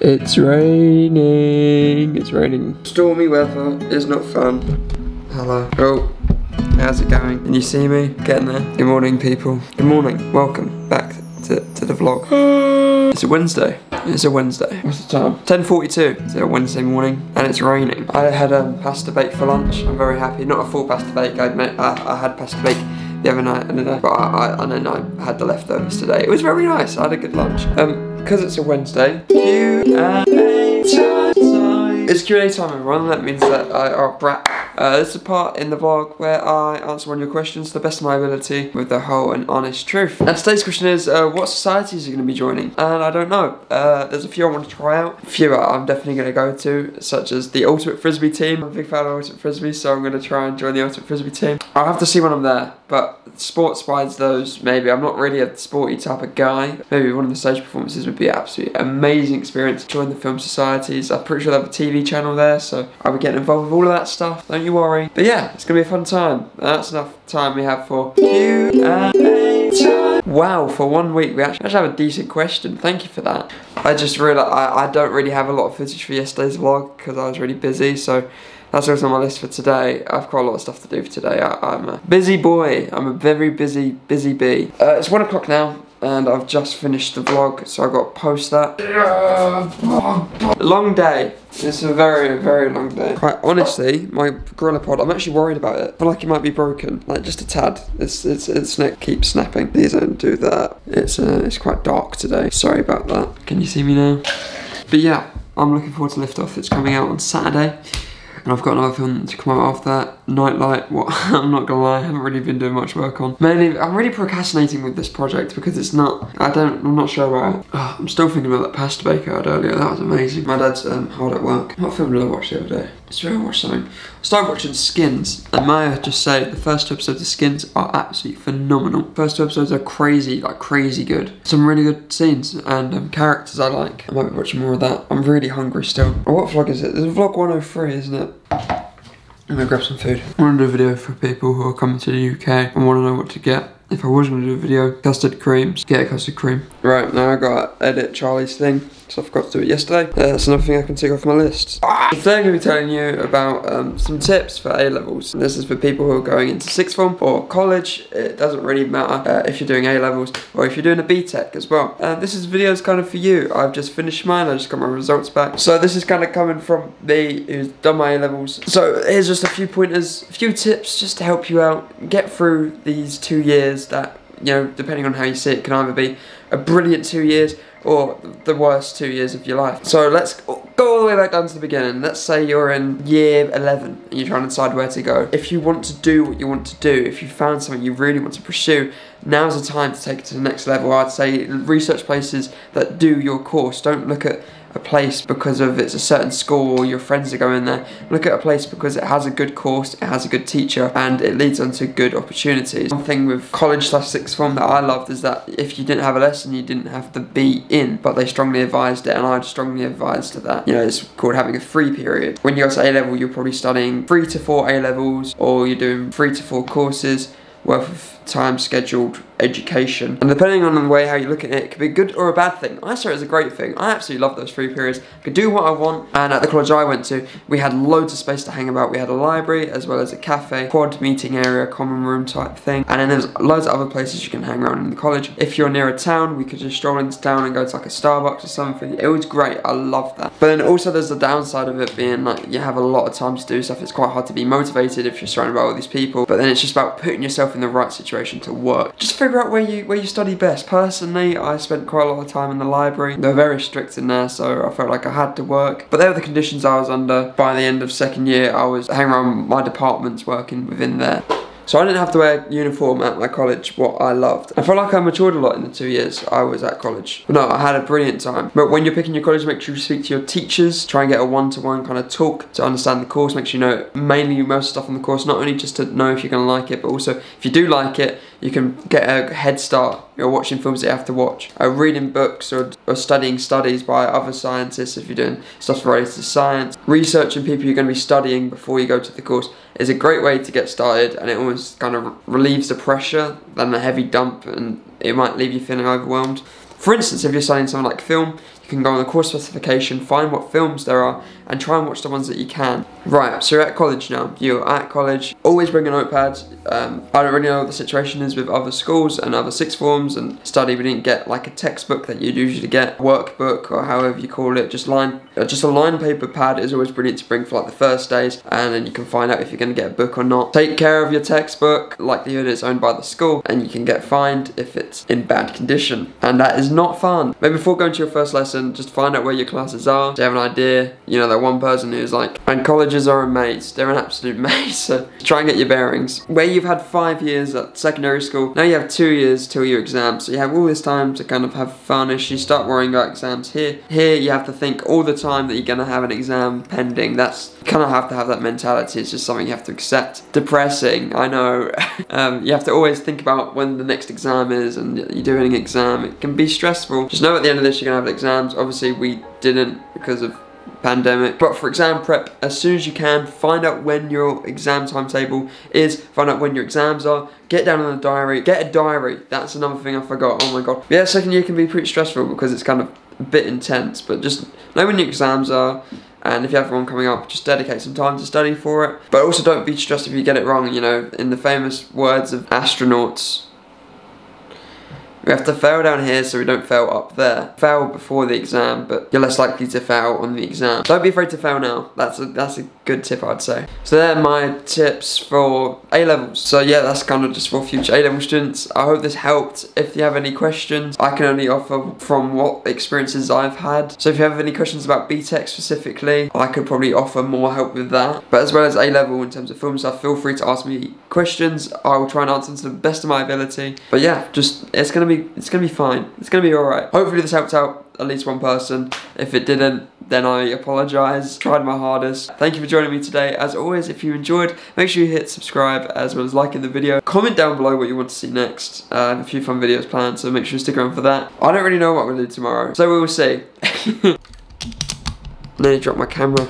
It's raining. It's raining. Stormy weather is not fun. Hello. Oh, how's it going? Can you see me? Getting there. Good morning, people. Good morning. Welcome back to, to the vlog. it's a Wednesday. It's a Wednesday. What's the time? 10.42. It's a Wednesday morning and it's raining. I had um, pasta bake for lunch. I'm very happy. Not a full pasta bake, I admit. I, I had pasta bake the other night and then I, but I, I, and then I had the leftovers today. It was very nice. I had a good lunch. Um, because it's a Wednesday, Q&A time. It's Q&A time, everyone. That means that I, oh, brat. Uh, this is a part in the vlog where I answer one of your questions to the best of my ability with the whole and honest truth. And today's question is, uh, what societies are you going to be joining? And I don't know. Uh, there's a few I want to try out. A few I'm definitely going to go to, such as the Ultimate Frisbee team. I'm a big fan of Ultimate Frisbee, so I'm going to try and join the Ultimate Frisbee team. I'll have to see when I'm there, but sports-wise, those, maybe. I'm not really a sporty type of guy. Maybe one of the stage performances would be absolutely amazing experience. Join the film societies. I'm pretty sure they have a TV channel there, so I'll be getting involved with all of that stuff. Don't you worry. But yeah, it's gonna be a fun time. That's enough time we have for Q&A time. Wow, for one week we actually, have a decent question. Thank you for that. I just realised I, I don't really have a lot of footage for yesterday's vlog because I was really busy, so that's what's on my list for today. I've got a lot of stuff to do for today. I, am a busy boy. I'm a very busy, busy bee. Uh, it's one o'clock now and I've just finished the vlog so I've got to post that. long day. It's a very, very long day. Right, honestly, my Gorilla Pod, I'm actually worried about it. I feel like it might be broken, like just a tad. It's, it's, its neck keeps snapping. Please don't do that. It's, uh, it's quite dark today. Sorry about that. Can you see me now? But yeah, I'm looking forward to liftoff. It's coming out on Saturday. And I've got another film to come out after that. Nightlight, what I'm not gonna lie, I haven't really been doing much work on. Mainly, I'm really procrastinating with this project because it's not, I don't, I'm not sure about it. Oh, I'm still thinking about that pasta baker I had earlier, that was amazing. My dad's um, hard at work. What film did I watch the other day? Did I watch something? I started watching Skins, and may I just say, the first two episodes of Skins are absolutely phenomenal. First two episodes are crazy, like crazy good. Some really good scenes and um, characters I like. I might be watching more of that. I'm really hungry still. What vlog is it? It's vlog 103, isn't it? I'm gonna grab some food. I want to do a video for people who are coming to the UK and want to know what to get. If I was going to do a video, custard creams, get a custard cream. Right, now I got to edit Charlie's thing so I forgot to do it yesterday. Uh, that's another thing I can take off my list. Ah! Today I'm going to be telling you about um, some tips for A-levels. This is for people who are going into sixth form or college. It doesn't really matter uh, if you're doing A-levels or if you're doing a BTEC as well. Uh, this is videos kind of for you. I've just finished mine. I just got my results back. So this is kind of coming from me who's done my A-levels. So here's just a few pointers, a few tips just to help you out. Get through these two years that, you know, depending on how you see it, can either be a brilliant two years or the worst two years of your life. So let's way back down to the beginning. Let's say you're in year 11 and you're trying to decide where to go. If you want to do what you want to do, if you found something you really want to pursue, now's the time to take it to the next level. I'd say research places that do your course. Don't look at a place because of it's a certain school or your friends are going there. Look at a place because it has a good course, it has a good teacher, and it leads on to good opportunities. One thing with college slash sixth form that I loved is that if you didn't have a lesson, you didn't have to be in, but they strongly advised it, and I strongly advised to that. You know, it's called having a free period. When you go to A level, you're probably studying three to four A levels, or you're doing three to four courses worth of time scheduled education. And depending on the way how you look at it, it could be good or a bad thing. I saw it as a great thing. I absolutely love those free periods. I could do what I want. And at the college I went to, we had loads of space to hang about. We had a library as well as a cafe, quad meeting area, common room type thing. And then there's loads of other places you can hang around in the college. If you're near a town, we could just stroll into town and go to like a Starbucks or something. It was great. I love that. But then also there's the downside of it being like you have a lot of time to do stuff. It's quite hard to be motivated if you're surrounded by all these people. But then it's just about putting yourself in the right situation to work. Just figure out where you where you study best. Personally, I spent quite a lot of time in the library. They're very strict in there, so I felt like I had to work. But they were the conditions I was under. By the end of second year, I was hanging around my departments working within there. So I didn't have to wear uniform at my college, what I loved. I felt like I matured a lot in the two years I was at college. But no, I had a brilliant time. But when you're picking your college, make sure you speak to your teachers, try and get a one-to-one -one kind of talk to understand the course, make sure you know mainly most stuff on the course, not only just to know if you're gonna like it, but also if you do like it, you can get a head start. You're watching films that you have to watch. Uh, reading books or, or studying studies by other scientists if you're doing stuff related to science. Researching people you're going to be studying before you go to the course is a great way to get started and it almost kind of relieves the pressure than a heavy dump and it might leave you feeling overwhelmed. For instance, if you're studying something like film, you can go on the course specification, find what films there are, and try and watch the ones that you can. Right, so you're at college now. You're at college. Always bring a notepad. Um, I don't really know what the situation is with other schools and other sixth forms and study. We didn't get like a textbook that you'd usually get, workbook or however you call it. Just line, uh, just a line paper pad is always brilliant to bring for like the first days, and then you can find out if you're going to get a book or not. Take care of your textbook. like Likelihood it's owned by the school, and you can get fined if it's in bad condition, and that is not fun. Maybe before going to your first lesson, just find out where your classes are. Do you have an idea? You know that one person who's like, and colleges are a maze. They're an absolute maze. So try and get your bearings. Where you've had five years at secondary school, now you have two years till your exams. So you have all this time to kind of have fun as you start worrying about exams. Here, here you have to think all the time that you're gonna have an exam pending. That's kind of have to have that mentality. It's just something you have to accept. Depressing, I know. um, you have to always think about when the next exam is and you're doing an exam. It can be stressful. Just know at the end of this you're gonna have exams. Obviously we didn't because of pandemic. But for exam prep, as soon as you can, find out when your exam timetable is, find out when your exams are, get down on a diary, get a diary. That's another thing I forgot, oh my god. Yeah, second year can be pretty stressful because it's kind of a bit intense, but just know when your exams are, and if you have one coming up, just dedicate some time to study for it. But also don't be stressed if you get it wrong, you know, in the famous words of astronauts, we have to fail down here so we don't fail up there. Fail before the exam, but you're less likely to fail on the exam. Don't be afraid to fail now. That's a, that's a good tip I'd say. So they're my tips for A-levels. So yeah, that's kind of just for future A-level students. I hope this helped. If you have any questions, I can only offer from what experiences I've had. So if you have any questions about BTEC specifically, I could probably offer more help with that. But as well as A-level in terms of film stuff, feel free to ask me questions. I will try and answer them to the best of my ability. But yeah, just it's gonna be it's gonna be fine. It's gonna be alright. Hopefully this helped out at least one person. If it didn't, then I apologise. Tried my hardest. Thank you for joining me today. As always, if you enjoyed, make sure you hit subscribe as well as liking the video. Comment down below what you want to see next. Uh, have a few fun videos planned, so make sure you stick around for that. I don't really know what we're going to do tomorrow, so we will see. Nearly dropped my camera.